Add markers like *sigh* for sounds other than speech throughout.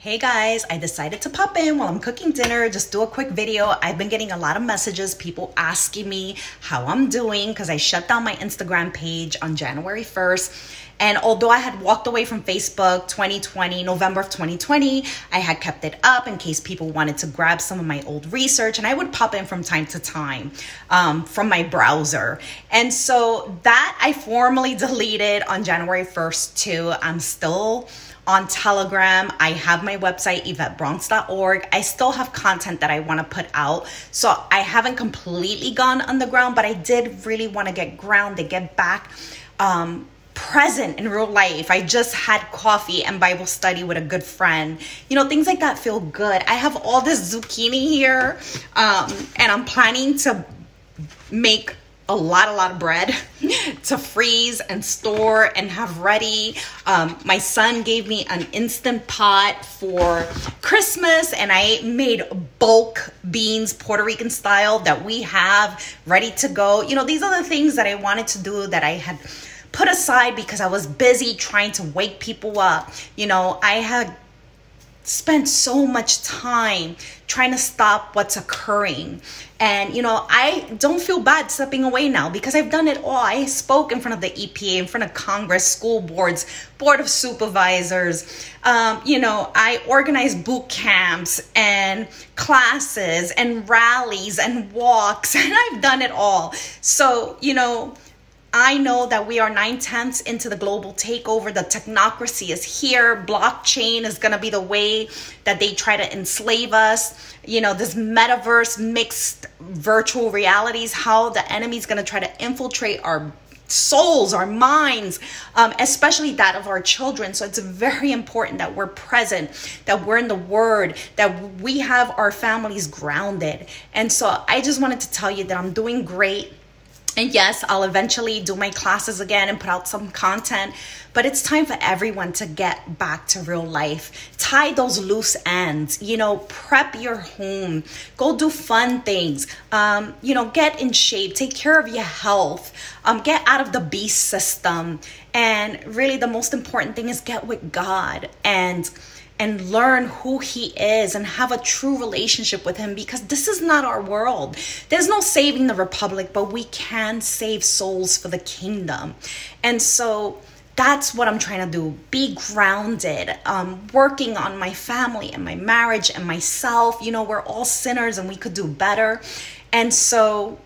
Hey guys, I decided to pop in while I'm cooking dinner, just do a quick video. I've been getting a lot of messages, people asking me how I'm doing because I shut down my Instagram page on January 1st. And although I had walked away from Facebook 2020, November of 2020, I had kept it up in case people wanted to grab some of my old research. And I would pop in from time to time um, from my browser. And so that I formally deleted on January 1st too. I'm still on Telegram. I have my website, YvetteBronx.org. I still have content that I want to put out. So I haven't completely gone underground, but I did really want to get grounded, get back um, present in real life. I just had coffee and Bible study with a good friend. You know, things like that feel good. I have all this zucchini here, um, and I'm planning to make a lot, a lot of bread *laughs* to freeze and store and have ready. Um, my son gave me an instant pot for Christmas, and I made bulk beans, Puerto Rican style, that we have ready to go. You know, these are the things that I wanted to do that I had put aside because I was busy trying to wake people up. You know, I had spent so much time trying to stop what's occurring. And, you know, I don't feel bad stepping away now because I've done it all. I spoke in front of the EPA, in front of Congress, school boards, board of supervisors. Um, you know, I organized boot camps and classes and rallies and walks, *laughs* and I've done it all. So, you know, I know that we are nine tenths into the global takeover. The technocracy is here. Blockchain is going to be the way that they try to enslave us. You know, this metaverse mixed virtual realities, how the enemy is going to try to infiltrate our souls, our minds, um, especially that of our children. So it's very important that we're present, that we're in the Word, that we have our families grounded. And so I just wanted to tell you that I'm doing great. And yes, I'll eventually do my classes again and put out some content, but it's time for everyone to get back to real life. Tie those loose ends, you know, prep your home, go do fun things, um, you know, get in shape, take care of your health, um, get out of the beast system. And really, the most important thing is get with God and and learn who he is and have a true relationship with him because this is not our world. There's no saving the republic, but we can save souls for the kingdom. And so that's what I'm trying to do. Be grounded, um, working on my family and my marriage and myself. You know, we're all sinners and we could do better. And so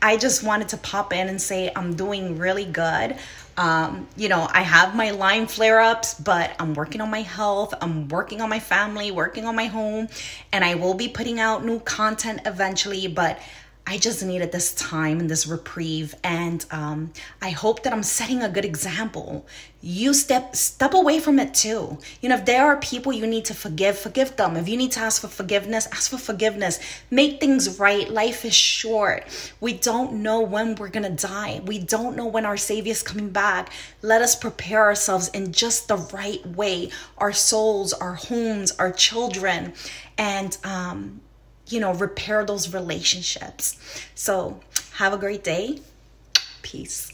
I just wanted to pop in and say I'm doing really good. Um, you know, I have my Lyme flare ups, but I'm working on my health. I'm working on my family, working on my home, and I will be putting out new content eventually. But I just needed this time and this reprieve, and um, I hope that I'm setting a good example. You step step away from it too. You know, if there are people you need to forgive, forgive them. If you need to ask for forgiveness, ask for forgiveness. Make things right. Life is short. We don't know when we're gonna die. We don't know when our Savior's coming back. Let us prepare ourselves in just the right way. Our souls, our homes, our children, and um, you know, repair those relationships. So, have a great day. Peace.